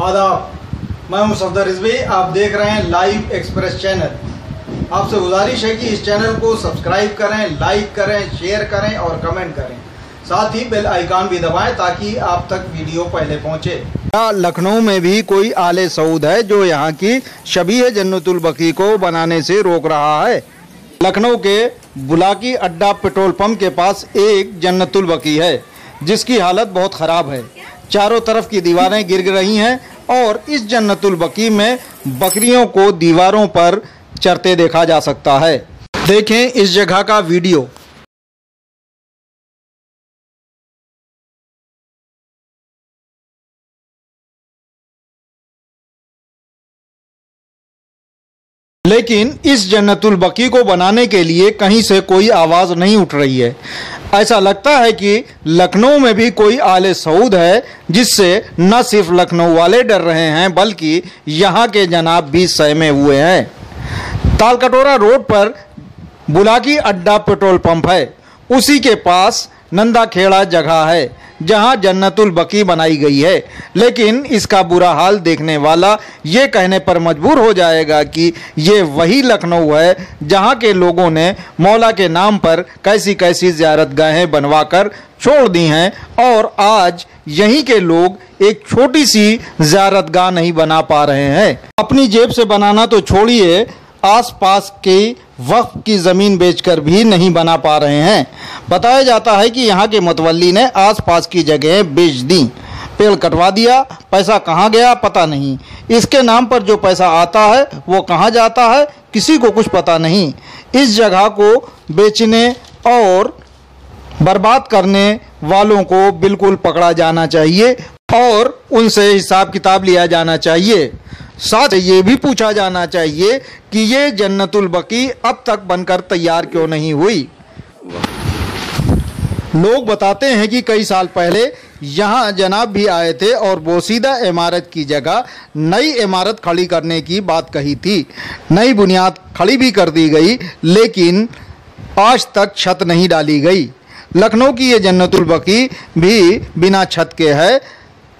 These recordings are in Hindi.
आदाब, मैं हूँ सफदर रिजवी, आप देख रहे हैं लाइव एक्सप्रेस चैनल। आपसे गुजारिश है कि इस चैनल को सब्सक्राइब करें, लाइक करें, शेयर करें और कमेंट करें। साथ ही बेल आइकॉन भी दबाएँ ताकि आप तक वीडियो पहले पहुँचे। क्या लखनऊ में भी कोई आले सऊद है जो यहाँ की शबीह जन्नतुल बकी को बनाने से रोक रहा है? लखनऊ के बुलाकी अड्डा पेट्रोल पंप के पास एक जन्नतुल बकी है, जिसकी हालत बहुत ख़राब है। चारों तरफ़ की दीवारें गिर रही हैं और इस जन्नतुल बकी में बकरियों को दीवारों पर चरते देखा जा सकता है। देखें इस जगह का वीडियो। लेकिन इस जन्नतुल बकी को बनाने के लिए कहीं से कोई आवाज़ नहीं उठ रही है। ऐसा लगता है कि लखनऊ में भी कोई आले सऊद है, जिससे न सिर्फ़ लखनऊ वाले डर रहे हैं, बल्कि यहाँ के जनाब भी सहमे हुए हैं। तालकटोरा रोड पर बुलाकी अड्डा पेट्रोल पंप है। उसी के पास नंदा खेड़ा जगह है। जहाँ जन्नतुल बकी बनाई गई है। लेकिन इसका बुरा हाल देखने वाला ये कहने पर मजबूर हो जाएगा कि ये वही लखनऊ है जहाँ के लोगों ने मौला के नाम पर कैसी कैसी ज्यारत गाहें बनवा कर छोड़ दी हैं और आज यहीं के लोग एक छोटी सी ज्यारत गाह नहीं बना पा रहे हैं। अपनी जेब से बनाना तो छोड़िए, आसपास के वक्फ की ज़मीन बेचकर भी नहीं बना पा रहे हैं। बताया जाता है कि यहाँ के मतवली ने आसपास की जगह बेच दी। पेड़ कटवा दिया, पैसा कहाँ गया पता नहीं। इसके नाम पर जो पैसा आता है, वो कहाँ जाता है, किसी को कुछ पता नहीं। इस जगह को बेचने और बर्बाद करने वालों को बिल्कुल पकड़ा जाना चाहिए और उनसे हिसाब किताब लिया जाना चाहिए। साथ ये भी पूछा जाना चाहिए कि ये जन्नतुल बकी अब तक बनकर तैयार क्यों नहीं हुई? लोग बताते हैं कि कई साल पहले यहाँ जनाब भी आए थे और बोसीदा इमारत की जगह नई इमारत खड़ी करने की बात कही थी। नई बुनियाद खड़ी भी कर दी गई, लेकिन आज तक छत नहीं डाली गई। लखनऊ की ये जन्नतुल बकी भी बिना छत के है।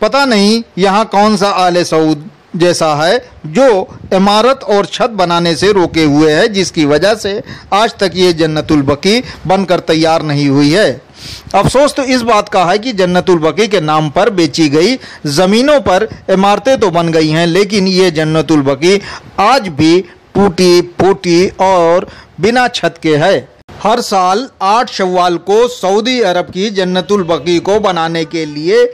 पता नहीं यहाँ कौन सा आले सऊद जैसा है, जो इमारत और छत बनाने से रोके हुए है, जिसकी वजह से आज तक ये जन्नतुल बकी बनकर तैयार नहीं हुई है। अफसोस तो इस बात का है कि जन्नतुल बकी के नाम पर बेची गई ज़मीनों पर इमारतें तो बन गई हैं, लेकिन ये जन्नतुल बकी आज भी टूटी, फूटी और बिना छत के है। हर साल आठ शव्वाल को सऊदी अरब की जन्नतुल बकी को बनाने के लिए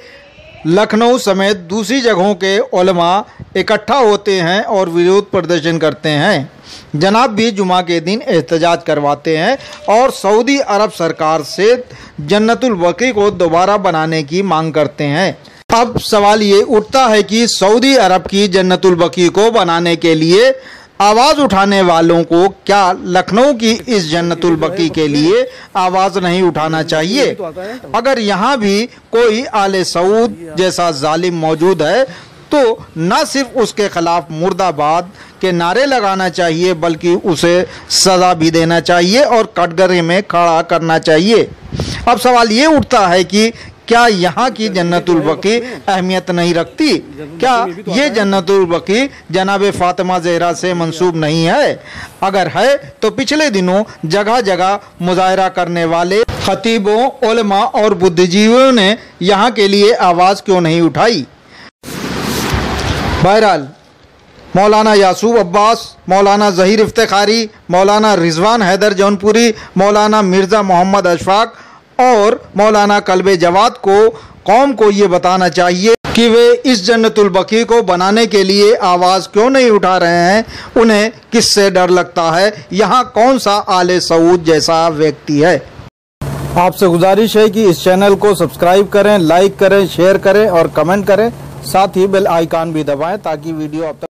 लखनऊ समेत दूसरी जगहों के उलमा इकट्ठा होते हैं और विरोध प्रदर्शन करते हैं। जनाब भी जुमा के दिन एहतजाज करवाते हैं और सऊदी अरब सरकार से जन्नतुल बकरी को दोबारा बनाने की मांग करते हैं। अब सवाल ये उठता है कि सऊदी अरब की जन्नतुल बकरी को बनाने के लिए आवाज़ उठाने वालों को क्या लखनऊ की इस जन्नतुल बकी के लिए आवाज़ नहीं उठाना चाहिए? अगर यहाँ भी कोई आले सऊद जैसा जालिम मौजूद है तो न सिर्फ़ उसके खिलाफ मुर्दाबाद के नारे लगाना चाहिए, बल्कि उसे सज़ा भी देना चाहिए और कटघरे में खड़ा करना चाहिए। अब सवाल ये उठता है कि क्या यहाँ की जन्नतुल बकी अहमियत नहीं रखती? क्या ये जन्नतुल बकी जनाब फातिमा जहरा से मंसूब नहीं है? अगर है तो पिछले दिनों जगह जगह मुजाहरा करने वाले खतीबों, उलमा और बुद्धिजीवियों ने यहाँ के लिए आवाज़ क्यों नहीं उठाई? बहरहाल, मौलाना यासूब अब्बास, मौलाना जहीर इफ्तारी मौलाना रिजवान हैदर जौनपुरी, मौलाना मिर्ज़ा मोहम्मद अशफाक और मौलाना कल्ब जवाद को, कौम को ये बताना चाहिए कि वे इस जन्नतुलबकी को बनाने के लिए आवाज़ क्यों नहीं उठा रहे हैं? उन्हें किससे डर लगता है? यहाँ कौन सा आले सऊद जैसा व्यक्ति है? आपसे गुजारिश है कि इस चैनल को सब्सक्राइब करें, लाइक करें, शेयर करें और कमेंट करें। साथ ही बेल आइकॉन भी दबाएँ ताकि वीडियो अब तक